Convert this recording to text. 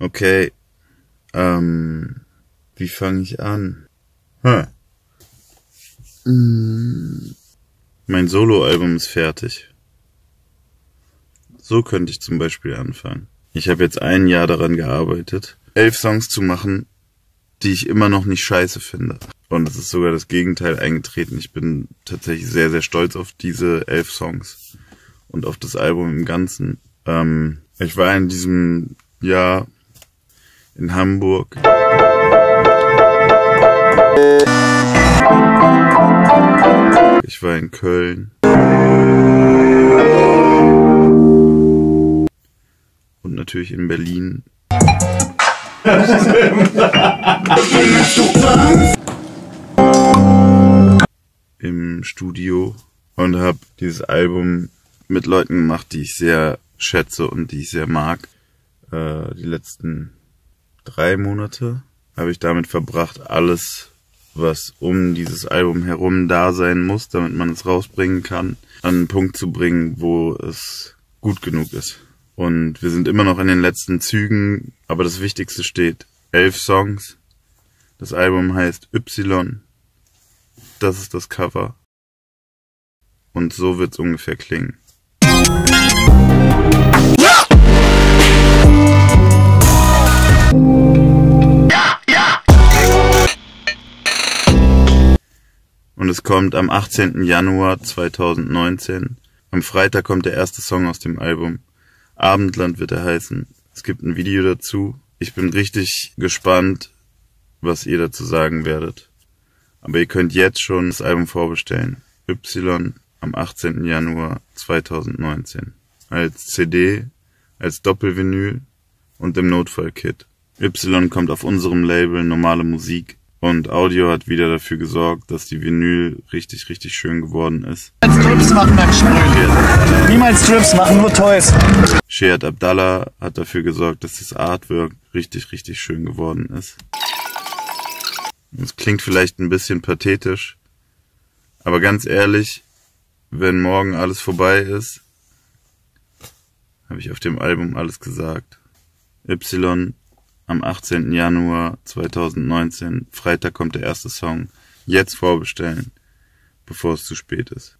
Okay. Ähm, wie fange ich an? Hm. Mm, Mein Soloalbum ist fertig. So könnte ich zum Beispiel anfangen. Ich habe jetzt ein Jahr daran gearbeitet, elf Songs zu machen, die ich immer noch nicht scheiße finde. Und es ist sogar das Gegenteil eingetreten. Ich bin tatsächlich sehr, sehr stolz auf diese elf Songs und auf das Album im Ganzen. Ähm, ich war in diesem Jahr in Hamburg. Ich war in Köln. Und natürlich in Berlin. Im Studio und habe dieses Album mit Leuten gemacht, die ich sehr schätze und die ich sehr mag. Äh, die letzten drei Monate habe ich damit verbracht, alles, was um dieses Album herum da sein muss, damit man es rausbringen kann, an einen Punkt zu bringen, wo es gut genug ist. Und wir sind immer noch in den letzten Zügen, aber das Wichtigste steht. Elf Songs. Das Album heißt Y. Das ist das Cover. Und so wird's ungefähr klingen. Und es kommt am 18. Januar 2019. Am Freitag kommt der erste Song aus dem Album. Abendland wird er heißen. Es gibt ein Video dazu. Ich bin richtig gespannt, was ihr dazu sagen werdet. Aber ihr könnt jetzt schon das Album vorbestellen. Y am 18. Januar 2019. Als CD, als Doppelvinyl und im Notfallkit. Y kommt auf unserem Label Normale Musik und Audio hat wieder dafür gesorgt, dass die Vinyl richtig, richtig schön geworden ist. Strips machen beim Sprühen. Niemals Strips machen, nur Toys. Shead Abdallah hat dafür gesorgt, dass das Artwork richtig, richtig schön geworden ist. Es klingt vielleicht ein bisschen pathetisch, aber ganz ehrlich, wenn morgen alles vorbei ist, habe ich auf dem Album alles gesagt. Y am 18. Januar 2019. Freitag kommt der erste Song. Jetzt vorbestellen, bevor es zu spät ist.